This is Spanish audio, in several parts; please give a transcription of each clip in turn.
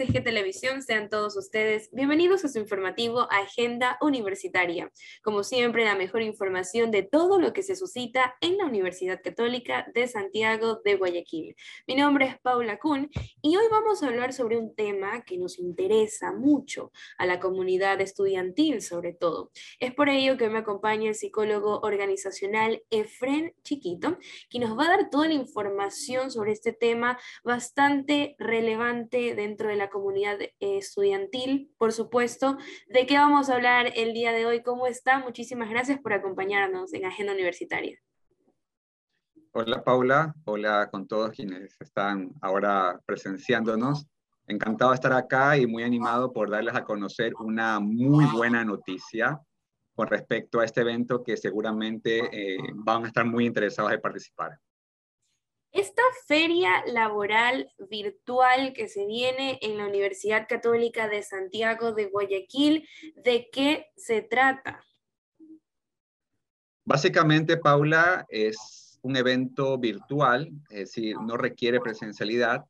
ASG Televisión, sean todos ustedes bienvenidos a su informativo Agenda Universitaria. Como siempre, la mejor información de todo lo que se suscita en la Universidad Católica de Santiago de Guayaquil. Mi nombre es Paula Kuhn y hoy vamos a hablar sobre un tema que nos interesa mucho a la comunidad estudiantil sobre todo. Es por ello que me acompaña el psicólogo organizacional Efren Chiquito, que nos va a dar toda la información sobre este tema bastante relevante dentro de la comunidad estudiantil, por supuesto. ¿De qué vamos a hablar el día de hoy? ¿Cómo está? Muchísimas gracias por acompañarnos en Agenda Universitaria. Hola Paula, hola con todos quienes están ahora presenciándonos. Encantado de estar acá y muy animado por darles a conocer una muy buena noticia con respecto a este evento que seguramente eh, van a estar muy interesados en participar. Esta feria laboral virtual que se viene en la Universidad Católica de Santiago de Guayaquil, ¿de qué se trata? Básicamente, Paula, es un evento virtual, es decir, no requiere presencialidad,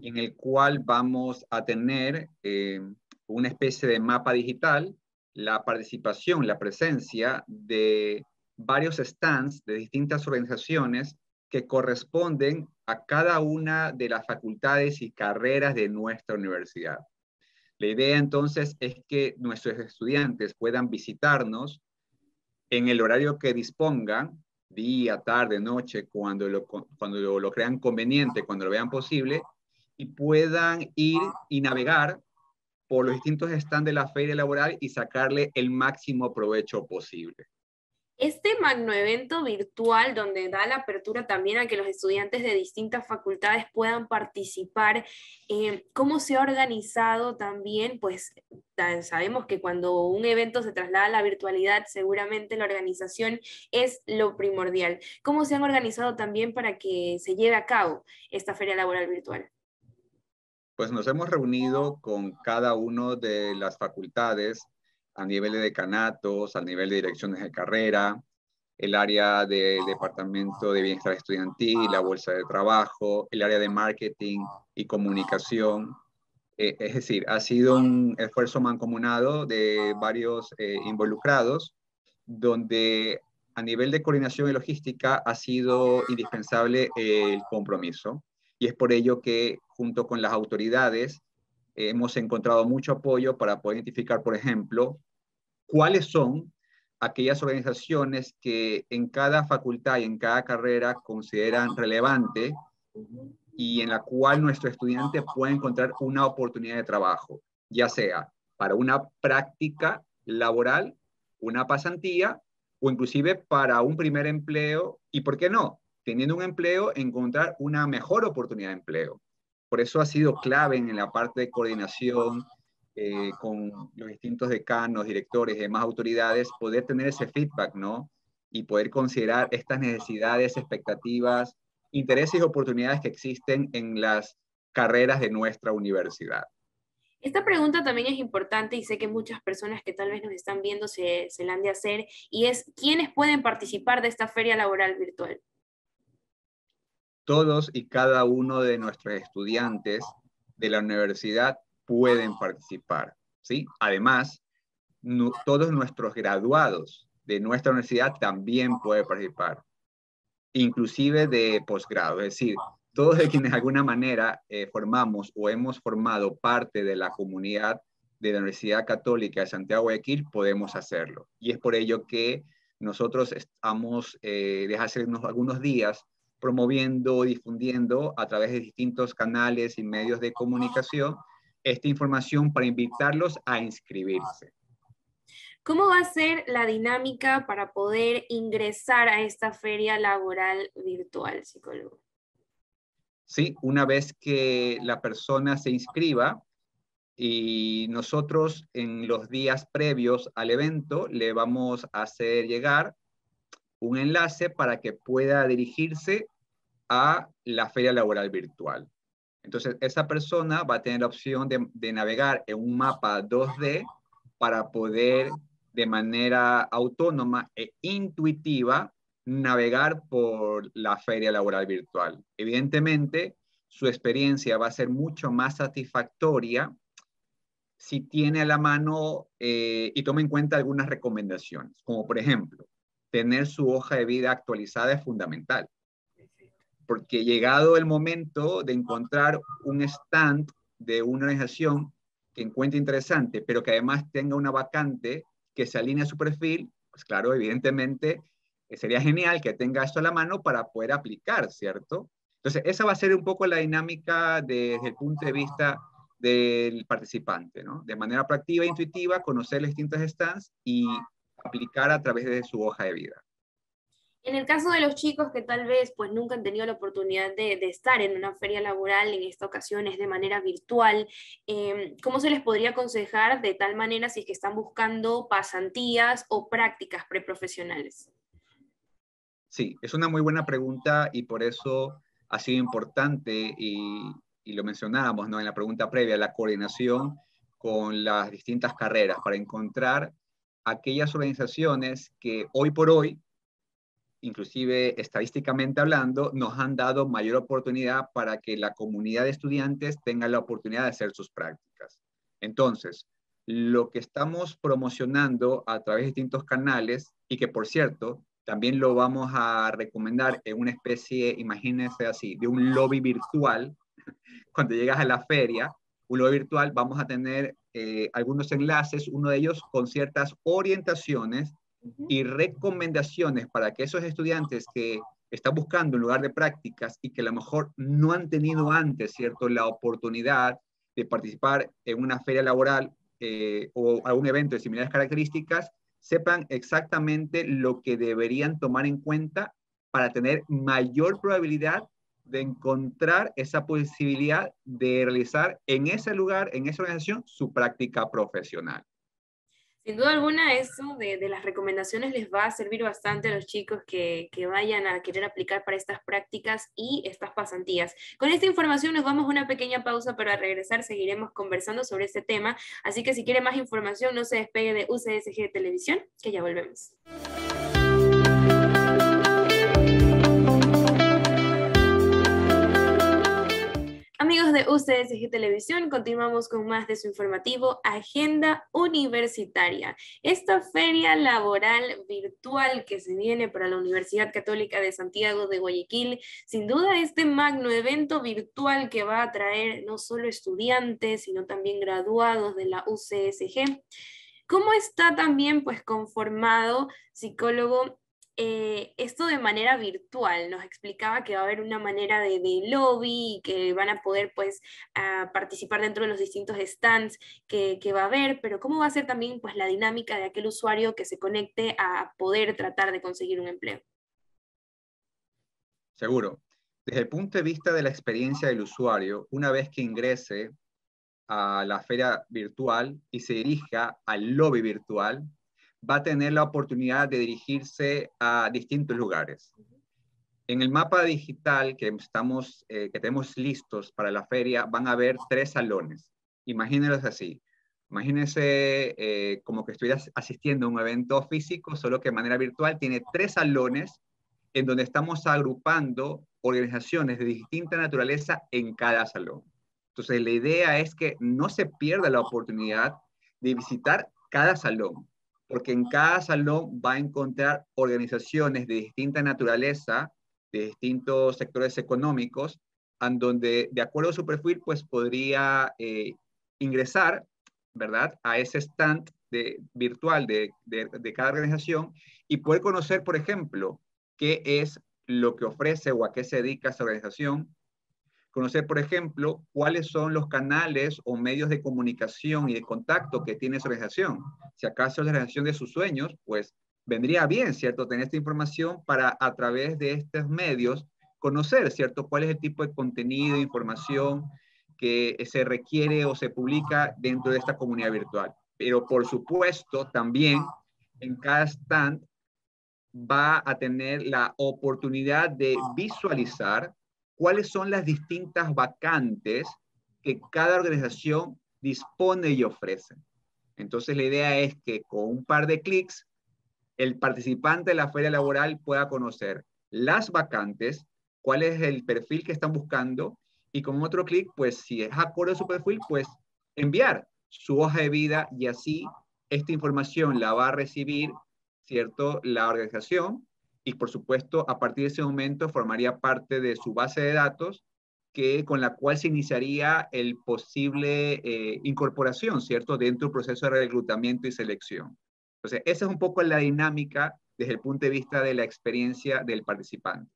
en el cual vamos a tener eh, una especie de mapa digital, la participación, la presencia de varios stands de distintas organizaciones que corresponden a cada una de las facultades y carreras de nuestra universidad. La idea entonces es que nuestros estudiantes puedan visitarnos en el horario que dispongan, día, tarde, noche, cuando lo, cuando lo, crean conveniente, cuando lo vean posible, y puedan ir y navegar por los distintos stands de la feria laboral y sacarle el máximo provecho posible. Este magno evento virtual, donde da la apertura también a que los estudiantes de distintas facultades puedan participar, eh, ¿cómo se ha organizado también? Pues sabemos que cuando un evento se traslada a la virtualidad, seguramente la organización es lo primordial. ¿Cómo se han organizado también para que se lleve a cabo esta feria laboral virtual? Pues nos hemos reunido con cada uno de las facultades a nivel de decanatos, a nivel de direcciones de carrera, el área del departamento de bienestar estudiantil, la bolsa de trabajo, el área de marketing y comunicación. Eh, es decir, ha sido un esfuerzo mancomunado de varios eh, involucrados, donde a nivel de coordinación y logística ha sido indispensable el compromiso. Y es por ello que junto con las autoridades hemos encontrado mucho apoyo para poder identificar, por ejemplo, cuáles son aquellas organizaciones que en cada facultad y en cada carrera consideran relevante y en la cual nuestro estudiante puede encontrar una oportunidad de trabajo, ya sea para una práctica laboral, una pasantía o inclusive para un primer empleo y, ¿por qué no? Teniendo un empleo, encontrar una mejor oportunidad de empleo. Por eso ha sido clave en la parte de coordinación eh, con los distintos decanos, directores y demás autoridades, poder tener ese feedback, ¿no? Y poder considerar estas necesidades, expectativas, intereses y oportunidades que existen en las carreras de nuestra universidad. Esta pregunta también es importante y sé que muchas personas que tal vez nos están viendo se, se la han de hacer y es, ¿quiénes pueden participar de esta feria laboral virtual? Todos y cada uno de nuestros estudiantes de la universidad pueden participar. ¿sí? Además, todos nuestros graduados de nuestra universidad también pueden participar, inclusive de posgrado. Es decir, todos de quienes de alguna manera eh, formamos o hemos formado parte de la comunidad de la Universidad Católica de Santiago de Guayaquil podemos hacerlo. Y es por ello que nosotros estamos eh, desde algunos días promoviendo, difundiendo a través de distintos canales y medios de comunicación esta información para invitarlos a inscribirse. ¿Cómo va a ser la dinámica para poder ingresar a esta feria laboral virtual, psicólogo? Sí, una vez que la persona se inscriba y nosotros en los días previos al evento le vamos a hacer llegar un enlace para que pueda dirigirse a la feria laboral virtual. Entonces, esa persona va a tener la opción de, navegar en un mapa 2D para poder de manera autónoma e intuitiva navegar por la feria laboral virtual. Evidentemente, su experiencia va a ser mucho más satisfactoria si tiene a la mano eh, y toma en cuenta algunas recomendaciones, como por ejemplo, tener su hoja de vida actualizada es fundamental, porque llegado el momento de encontrar un stand de una organización que encuentre interesante, pero que además tenga una vacante que se alinee a su perfil, pues claro, evidentemente eh, sería genial que tenga esto a la mano para poder aplicar, ¿cierto? Entonces, esa va a ser un poco la dinámica desde el punto de vista del participante, ¿no? De manera proactiva e intuitiva, conocer las distintas stands y aplicar a través de su hoja de vida. En el caso de los chicos que tal vez pues nunca han tenido la oportunidad de, estar en una feria laboral, en esta ocasión es de manera virtual, em, ¿cómo se les podría aconsejar de tal manera si es que están buscando pasantías o prácticas preprofesionales? Sí, es una muy buena pregunta y por eso ha sido importante y, y lo mencionábamos ¿no? en la pregunta previa, la coordinación con las distintas carreras para encontrar aquellas organizaciones que hoy por hoy, inclusive estadísticamente hablando, nos han dado mayor oportunidad para que la comunidad de estudiantes tenga la oportunidad de hacer sus prácticas. Entonces, lo que estamos promocionando a través de distintos canales y que por cierto, también lo vamos a recomendar en una especie, imagínense así, de un lobby virtual cuando llegas a la feria, un lobby virtual, vamos a tener eh, algunos enlaces, uno de ellos con ciertas orientaciones y recomendaciones para que esos estudiantes que están buscando un lugar de prácticas y que a lo mejor no han tenido antes, ¿cierto?, la oportunidad de participar en una feria laboral eh, o algún evento de similares características, sepan exactamente lo que deberían tomar en cuenta para tener mayor probabilidad de encontrar esa posibilidad de realizar en ese lugar, en esa organización, su práctica profesional. Sin duda alguna, eso de, las recomendaciones les va a servir bastante a los chicos que, que, vayan a querer aplicar para estas prácticas y estas pasantías. Con esta información nos vamos a una pequeña pausa, pero al regresar seguiremos conversando sobre este tema. Así que si quiere más información, no se despegue de UCSG Televisión, que ya volvemos. De UCSG Televisión, continuamos con más de su informativo Agenda Universitaria. Esta feria laboral virtual que se viene para la Universidad Católica de Santiago de Guayaquil, sin duda este magno evento virtual que va a atraer no solo estudiantes, sino también graduados de la UCSG. ¿Cómo está también pues conformado psicólogo eh, esto de manera virtual. Nos explicaba que va a haber una manera de, lobby y que van a poder pues participar dentro de los distintos stands que, va a haber, pero cómo va a ser también pues la dinámica de aquel usuario que se conecte a poder tratar de conseguir un empleo. Seguro. Desde el punto de vista de la experiencia del usuario, una vez que ingrese a la feria virtual y se dirija al lobby virtual, va a tener la oportunidad de dirigirse a distintos lugares. En el mapa digital que, estamos, eh, que tenemos listos para la feria van a haber tres salones. Imagínenlos así. Imagínense eh, como que estuvieras asistiendo a un evento físico, solo que de manera virtual tiene tres salones en donde estamos agrupando organizaciones de distinta naturaleza en cada salón. Entonces, la idea es que no se pierda la oportunidad de visitar cada salón porque en cada salón va a encontrar organizaciones de distinta naturaleza, de distintos sectores económicos, en donde, de acuerdo a su perfil, pues podría eh, ingresar, ¿verdad?, a ese stand de, virtual de, de cada organización y poder conocer, por ejemplo, qué es lo que ofrece o a qué se dedica esa organización, conocer, por ejemplo, cuáles son los canales o medios de comunicación y de contacto que tiene esa organización. Si acaso es la organización de sus sueños, pues vendría bien, ¿cierto?, tener esta información para a través de estos medios conocer, ¿cierto?, cuál es el tipo de contenido, información que se requiere o se publica dentro de esta comunidad virtual. Pero por supuesto, también en cada stand va a tener la oportunidad de visualizar cuáles son las distintas vacantes que cada organización dispone y ofrece. Entonces la idea es que con un par de clics, el participante de la feria laboral pueda conocer las vacantes, cuál es el perfil que están buscando y con otro clic, pues si es acorde a su perfil, pues enviar su hoja de vida y así esta información la va a recibir, ¿cierto? La organización y por supuesto a partir de ese momento formaría parte de su base de datos que, con la cual se iniciaría el posible eh, incorporación, ¿cierto? Dentro del proceso de reclutamiento y selección. Entonces, esa es un poco la dinámica desde el punto de vista de la experiencia del participante.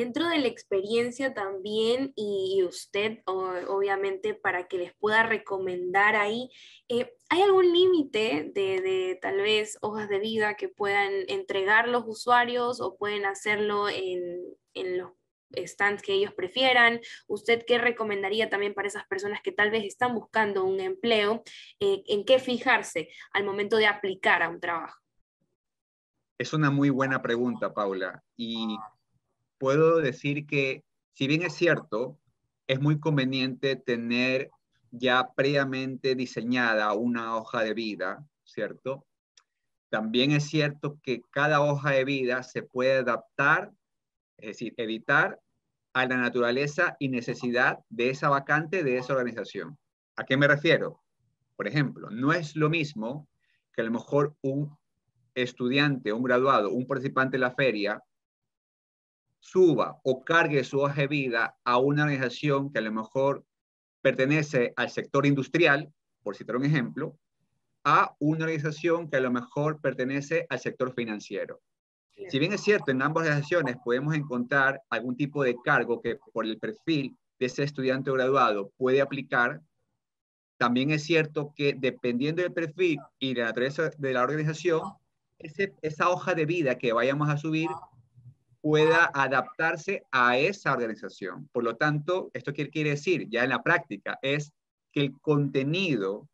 Dentro de la experiencia también, y usted obviamente para que les pueda recomendar ahí, eh, ¿hay algún límite de, tal vez hojas de vida que puedan entregar los usuarios o pueden hacerlo en, en los stands que ellos prefieran. ¿Usted qué recomendaría también para esas personas que tal vez están buscando un empleo? Eh, ¿En qué fijarse al momento de aplicar a un trabajo? Es una muy buena pregunta, Paula. Y puedo decir que, si bien es cierto, es muy conveniente tener ya previamente diseñada una hoja de vida, ¿cierto? También es cierto que cada hoja de vida se puede adaptar, es decir, editar a la naturaleza y necesidad de esa vacante de esa organización. ¿A qué me refiero? Por ejemplo, no es lo mismo que a lo mejor un estudiante, un graduado, un participante de la feria suba o cargue su hoja de vida a una organización que a lo mejor pertenece al sector industrial, por citar un ejemplo, a una organización que a lo mejor pertenece al sector financiero. Si bien es cierto, en ambas organizaciones podemos encontrar algún tipo de cargo que por el perfil de ese estudiante graduado puede aplicar, también es cierto que dependiendo del perfil y de la naturaleza de la organización, esa hoja de vida que vayamos a subir pueda adaptarse a esa organización. Por lo tanto, esto qué quiere decir ya en la práctica es que el contenido,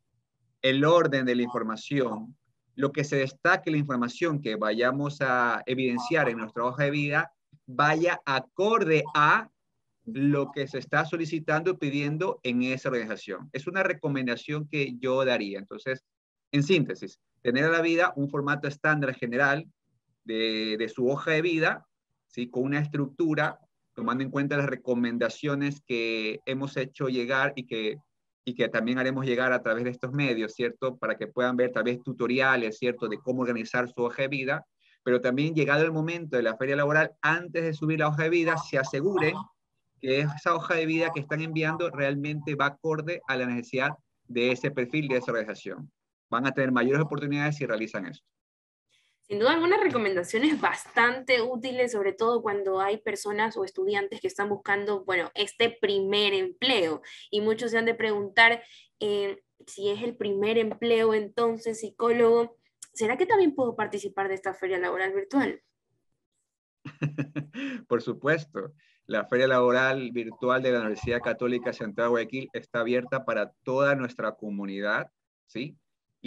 el orden de la información, lo que se destaque la información que vayamos a evidenciar en nuestra hoja de vida vaya acorde a lo que se está solicitando y pidiendo en esa organización. Es una recomendación que yo daría. Entonces, en síntesis, tener a la vida un formato estándar general de, de su hoja de vida ¿sí? con una estructura, tomando en cuenta las recomendaciones que hemos hecho llegar y que, y que también haremos llegar a través de estos medios, ¿cierto? Para que puedan ver tal vez tutoriales, ¿cierto? De cómo organizar su hoja de vida, pero también llegado el momento de la feria laboral, antes de subir la hoja de vida, se aseguren que esa hoja de vida que están enviando realmente va acorde a la necesidad de ese perfil de esa organización. Van a tener mayores oportunidades si realizan esto. Sin duda, algunas recomendaciones bastante útiles, sobre todo cuando hay personas o estudiantes que están buscando, bueno, este primer empleo. Y muchos se han de preguntar eh, si es el primer empleo, entonces, psicólogo, ¿será que también puedo participar de esta feria laboral virtual? Por supuesto. La Feria Laboral Virtual de la Universidad Católica Santiago de Guayaquil está abierta para toda nuestra comunidad, ¿sí?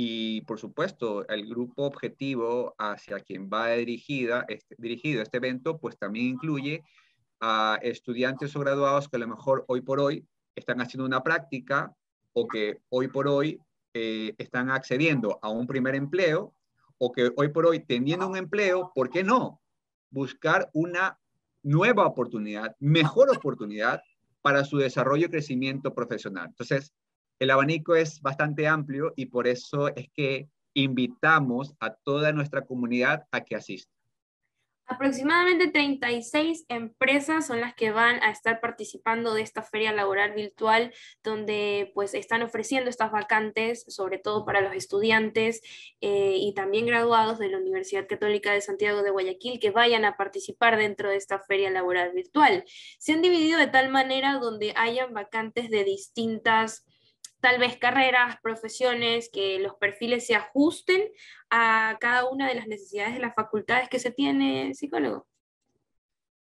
Y por supuesto, el grupo objetivo hacia quien va dirigida, este, dirigido este evento, pues también incluye a estudiantes o graduados que a lo mejor hoy por hoy están haciendo una práctica o que hoy por hoy eh, están accediendo a un primer empleo o que hoy por hoy teniendo un empleo, ¿por qué no? Buscar una nueva oportunidad, mejor oportunidad para su desarrollo y crecimiento profesional. Entonces, el abanico es bastante amplio y por eso es que invitamos a toda nuestra comunidad a que asista. Aproximadamente 36 empresas son las que van a estar participando de esta feria laboral virtual, donde pues están ofreciendo estas vacantes, sobre todo para los estudiantes eh, y también graduados de la Universidad Católica de Santiago de Guayaquil que vayan a participar dentro de esta feria laboral virtual. Se han dividido de tal manera donde hayan vacantes de distintas tal vez carreras, profesiones, que los perfiles se ajusten a cada una de las necesidades de las facultades que se tiene psicólogo.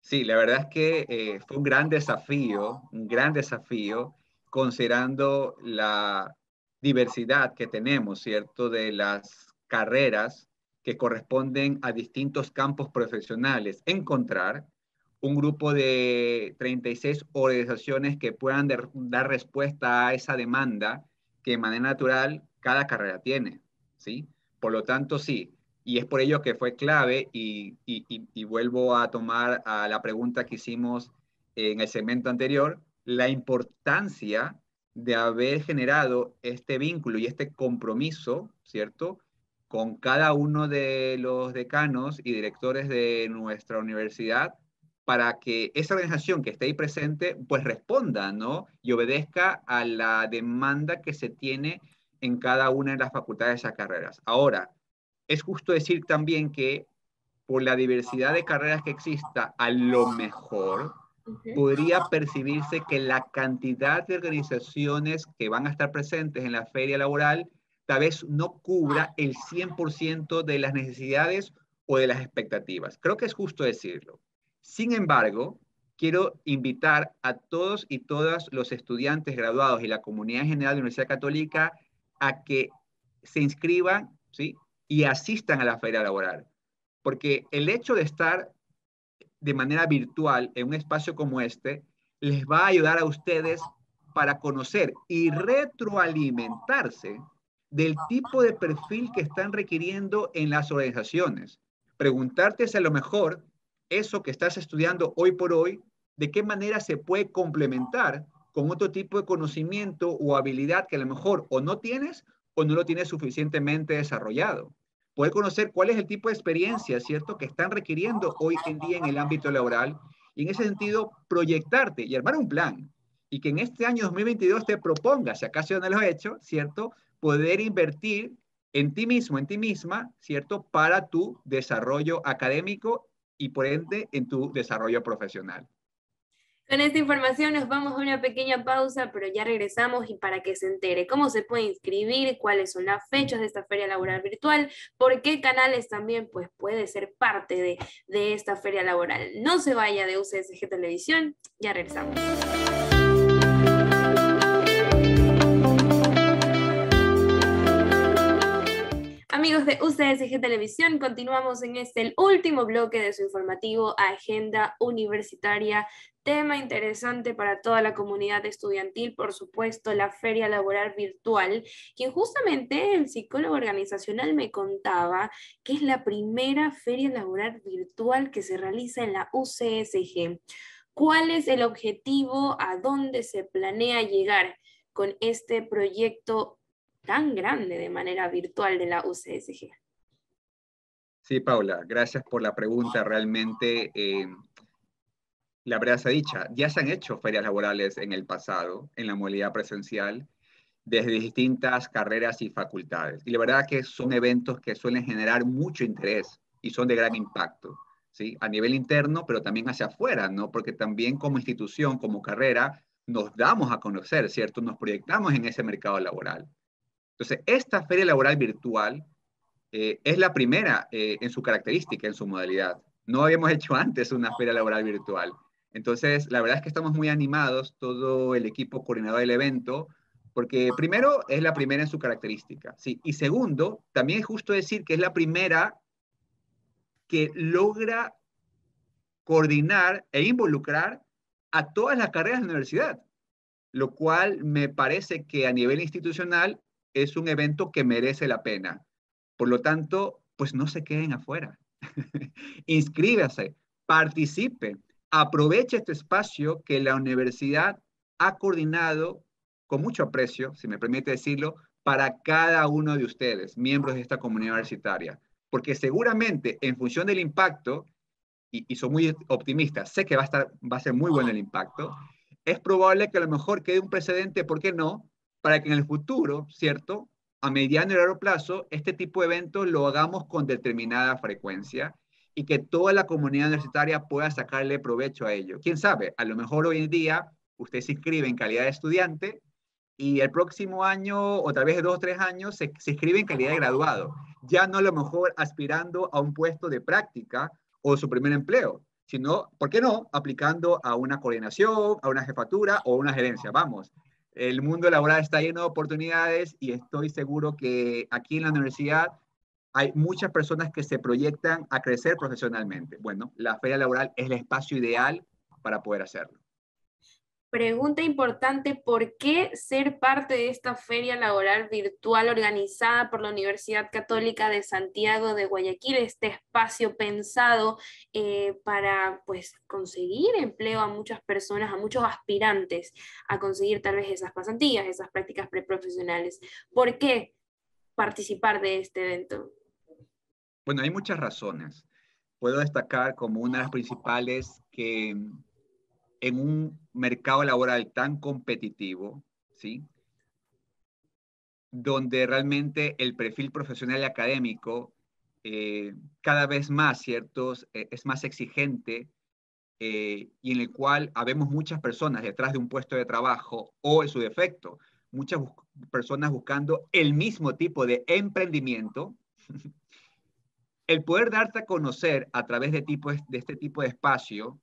Sí, la verdad es que eh, fue un gran desafío, un gran desafío, considerando la diversidad que tenemos, ¿cierto? De las carreras que corresponden a distintos campos profesionales, encontrar un grupo de 36 organizaciones que puedan dar respuesta a esa demanda que de manera natural cada carrera tiene, ¿sí? Por lo tanto, sí, y es por ello que fue clave y, y, vuelvo a tomar a la pregunta que hicimos en el segmento anterior, la importancia de haber generado este vínculo y este compromiso, ¿cierto? Con cada uno de los decanos y directores de nuestra universidad para que esa organización que esté ahí presente, pues responda, ¿no? Y obedezca a la demanda que se tiene en cada una de las facultades de esas carreras. Ahora, es justo decir también que por la diversidad de carreras que exista, a lo mejor podría percibirse que la cantidad de organizaciones que van a estar presentes en la feria laboral tal vez no cubra el 100% de las necesidades o de las expectativas. Creo que es justo decirlo. Sin embargo, quiero invitar a todos y todas los estudiantes graduados y la comunidad general de la Universidad Católica a que se inscriban ¿sí? y asistan a la feria laboral. Porque el hecho de estar de manera virtual en un espacio como este les va a ayudar a ustedes para conocer y retroalimentarse del tipo de perfil que están requiriendo en las organizaciones. Preguntarte si a lo mejor eso que estás estudiando hoy por hoy, de qué manera se puede complementar con otro tipo de conocimiento o habilidad que a lo mejor o no tienes o no lo tienes suficientemente desarrollado. Poder conocer cuál es el tipo de experiencia, ¿cierto?, que están requiriendo hoy en día en el ámbito laboral y en ese sentido proyectarte y armar un plan y que en este año 2022 te propongas, si acaso no lo has hecho, ¿cierto?, poder invertir en ti mismo, en ti misma, ¿cierto?, para tu desarrollo académico y por ende en tu desarrollo profesional. Con esta información nos vamos a una pequeña pausa, pero ya regresamos y para que se entere cómo se puede inscribir, cuáles son las fechas de esta feria laboral virtual, por qué canales también pues, puede ser parte de, de esta feria laboral. No se vaya de UCSG Televisión, ya regresamos. Amigos de UCSG Televisión, continuamos en este el último bloque de su informativo Agenda Universitaria. Tema interesante para toda la comunidad estudiantil, por supuesto, la Feria Laboral Virtual, quien justamente el psicólogo organizacional me contaba que es la primera feria laboral virtual que se realiza en la UCSG. ¿Cuál es el objetivo? ¿A dónde se planea llegar con este proyecto tan grande de manera virtual de la UCSG. Sí, Paula, gracias por la pregunta. Realmente, eh, la verdad se ha dicha, ya se han hecho ferias laborales en el pasado, en la modalidad presencial, desde distintas carreras y facultades. Y la verdad que son eventos que suelen generar mucho interés y son de gran impacto, ¿sí? A nivel interno, pero también hacia afuera, ¿no? Porque también como institución, como carrera, nos damos a conocer, ¿cierto? Nos proyectamos en ese mercado laboral. Entonces, esta feria laboral virtual eh, es la primera eh, en su característica, en su modalidad. No habíamos hecho antes una feria laboral virtual. Entonces, la verdad es que estamos muy animados, todo el equipo coordinador del evento, porque primero es la primera en su característica, ¿sí? Y segundo, también es justo decir que es la primera que logra coordinar e involucrar a todas las carreras de la universidad, lo cual me parece que a nivel institucional es un evento que merece la pena. Por lo tanto, pues no se queden afuera. Inscríbase, participe, aproveche este espacio que la universidad ha coordinado con mucho aprecio, si me permite decirlo, para cada uno de ustedes, miembros de esta comunidad universitaria. Porque seguramente en función del impacto, y, y soy muy optimista, sé que va a, estar, va a ser muy bueno el impacto, es probable que a lo mejor quede un precedente, ¿por qué no?, para que en el futuro, ¿cierto? A mediano y largo plazo, este tipo de eventos lo hagamos con determinada frecuencia y que toda la comunidad universitaria pueda sacarle provecho a ello. ¿Quién sabe? A lo mejor hoy en día usted se inscribe en calidad de estudiante y el próximo año o tal vez dos o tres años se, se inscribe en calidad de graduado. Ya no a lo mejor aspirando a un puesto de práctica o su primer empleo, sino, ¿por qué no? Aplicando a una coordinación, a una jefatura o una gerencia. Vamos, el mundo laboral está lleno de oportunidades y estoy seguro que aquí en la universidad hay muchas personas que se proyectan a crecer profesionalmente. Bueno, la feria laboral es el espacio ideal para poder hacerlo. Pregunta importante, ¿por qué ser parte de esta feria laboral virtual organizada por la Universidad Católica de Santiago de Guayaquil, este espacio pensado eh, para pues, conseguir empleo a muchas personas, a muchos aspirantes a conseguir tal vez esas pasantías, esas prácticas preprofesionales? ¿Por qué participar de este evento? Bueno, hay muchas razones. Puedo destacar como una de las principales que en un mercado laboral tan competitivo, ¿sí? Donde realmente el perfil profesional y académico eh, cada vez más, ¿cierto? Eh, es más exigente eh, y en el cual habemos muchas personas detrás de un puesto de trabajo o en su defecto, muchas personas buscando el mismo tipo de emprendimiento, el poder darte a conocer a través de, tipo, de este tipo de espacio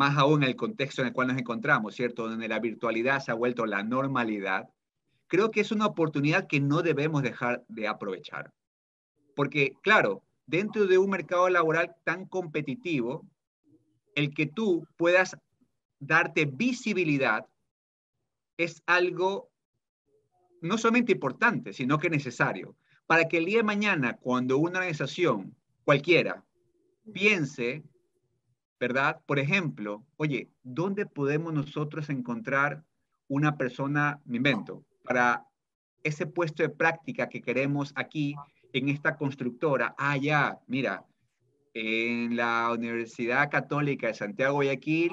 más aún en el contexto en el cual nos encontramos, ¿cierto? Donde la virtualidad se ha vuelto la normalidad, creo que es una oportunidad que no debemos dejar de aprovechar. Porque, claro, dentro de un mercado laboral tan competitivo, el que tú puedas darte visibilidad es algo no solamente importante, sino que necesario. Para que el día de mañana, cuando una organización cualquiera piense ¿verdad? Por ejemplo, oye, ¿dónde podemos nosotros encontrar una persona, me invento, para ese puesto de práctica que queremos aquí en esta constructora? Ah, ya, mira, en la Universidad Católica de Santiago Guayaquil,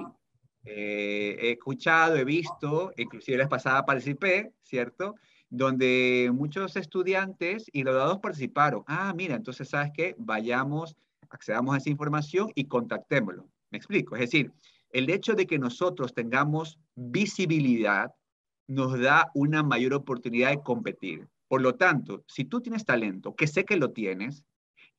eh, he escuchado, he visto, inclusive la pasada participé, ¿cierto? Donde muchos estudiantes y graduados participaron. Ah, mira, entonces, ¿sabes qué? Vayamos, accedamos a esa información y contactémoslo. Me explico. Es decir, el hecho de que nosotros tengamos visibilidad nos da una mayor oportunidad de competir. Por lo tanto, si tú tienes talento, que sé que lo tienes,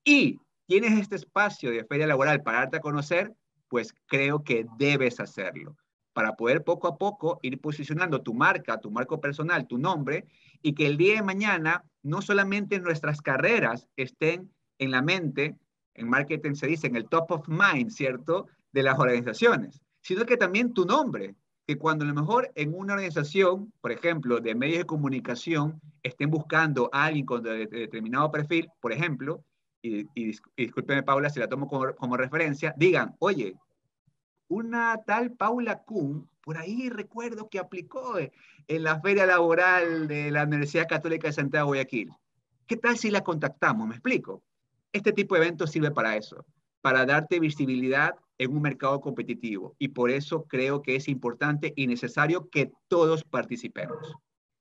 y tienes este espacio de feria laboral para darte a conocer, pues creo que debes hacerlo para poder poco a poco ir posicionando tu marca, tu marco personal, tu nombre, y que el día de mañana no solamente nuestras carreras estén en la mente, en marketing se dice en el top of mind, ¿cierto? De las organizaciones, sino que también tu nombre, que cuando a lo mejor en una organización, por ejemplo, de medios de comunicación, estén buscando a alguien con determinado perfil, por ejemplo, y, y, discúlpeme Paula si la tomo como, referencia, digan, oye, una tal Paula Kuhn, por ahí recuerdo que aplicó en la feria laboral de la Universidad Católica de Santiago de Guayaquil. ¿Qué tal si la contactamos? ¿Me explico? Este tipo de eventos sirve para eso, para darte visibilidad en un mercado competitivo y por eso creo que es importante y necesario que todos participemos.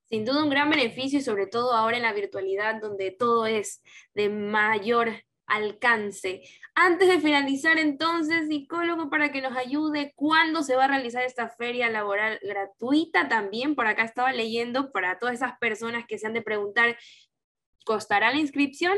Sin duda un gran beneficio y sobre todo ahora en la virtualidad donde todo es de mayor alcance. Antes de finalizar entonces, psicólogo, para que nos ayude, ¿cuándo se va a realizar esta feria laboral gratuita también? Por acá estaba leyendo para todas esas personas que se han de preguntar, ¿costará la inscripción?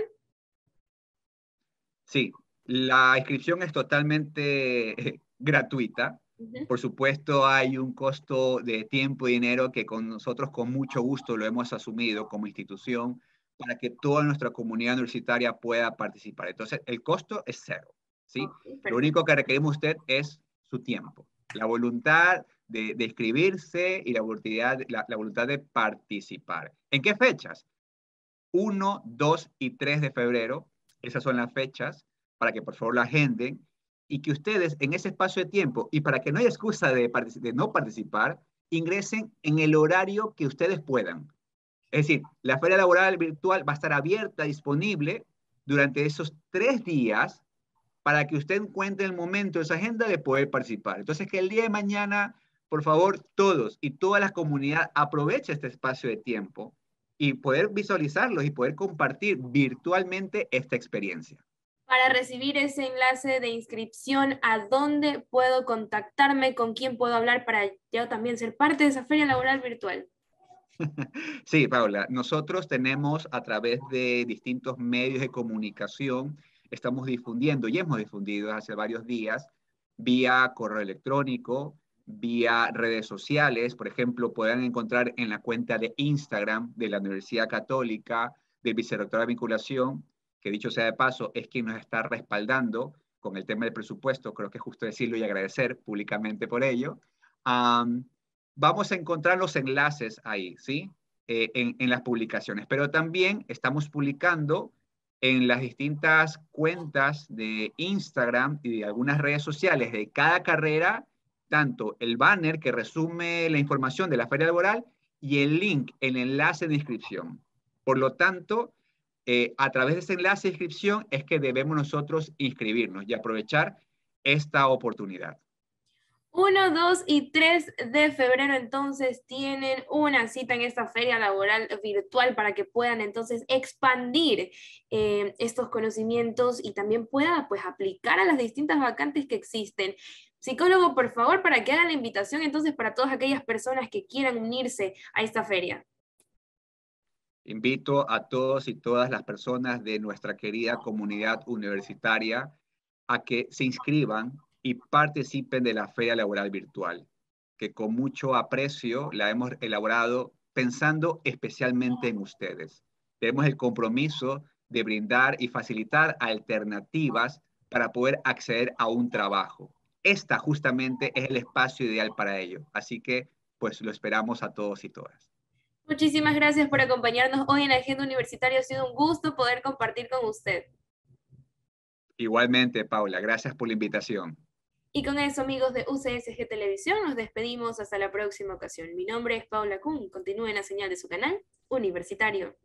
Sí, la inscripción es totalmente gratuita. Por supuesto, hay un costo de tiempo y dinero que con nosotros con mucho gusto lo hemos asumido como institución para que toda nuestra comunidad universitaria pueda participar. Entonces, el costo es cero. ¿sí? lo único que requerimos usted es su tiempo, la voluntad de, de inscribirse y la voluntad, la, la voluntad de participar. ¿En qué fechas? 1, 2 y 3 de febrero. Esas son las fechas para que por favor la agenden y que ustedes en ese espacio de tiempo y para que no haya excusa de, no participar, ingresen en el horario que ustedes puedan. Es decir, la feria laboral virtual va a estar abierta, disponible durante esos tres días para que usted encuentre el momento de esa agenda de poder participar. Entonces, que el día de mañana, por favor, todos y toda la comunidad aproveche este espacio de tiempo y poder visualizarlos y poder compartir virtualmente esta experiencia. Para recibir ese enlace de inscripción, ¿a dónde puedo contactarme? ¿Con quién puedo hablar para yo también ser parte de esa feria laboral virtual? Sí, Paula, nosotros tenemos a través de distintos medios de comunicación, estamos difundiendo y hemos difundido hace varios días vía correo electrónico, vía redes sociales, por ejemplo, pueden encontrar en la cuenta de Instagram de la Universidad Católica, del Vicerrector de Vinculación, que dicho sea de paso, es quien nos está respaldando con el tema del presupuesto, creo que es justo decirlo y agradecer públicamente por ello. vamos a encontrar los enlaces ahí, ¿sí? Eh, en, en, las publicaciones. Pero también estamos publicando en las distintas cuentas de Instagram y de algunas redes sociales de cada carrera, tanto el banner que resume la información de la feria laboral y el link, el enlace de inscripción. Por lo tanto, eh, a través de ese enlace de inscripción es que debemos nosotros inscribirnos y aprovechar esta oportunidad. 1, 2 y 3 de febrero entonces tienen una cita en esta feria laboral virtual para que puedan entonces expandir eh, estos conocimientos y también puedan pues aplicar a las distintas vacantes que existen. Psicólogo, por favor, para que hagan la invitación entonces para todas aquellas personas que quieran unirse a esta feria. Invito a todos y todas las personas de nuestra querida comunidad universitaria a que se inscriban y participen de la Feria Laboral Virtual, que con mucho aprecio la hemos elaborado pensando especialmente en ustedes. Tenemos el compromiso de brindar y facilitar alternativas para poder acceder a un trabajo. Esta justamente es el espacio ideal para ello. Así que, pues lo esperamos a todos y todas. Muchísimas gracias por acompañarnos hoy en la Agenda Universitaria. Ha sido un gusto poder compartir con usted. Igualmente, Paula, gracias por la invitación. Y con eso, amigos de UCSG Televisión, nos despedimos hasta la próxima ocasión. Mi nombre es Paula Kuhn. Continúen la señal de su canal universitario.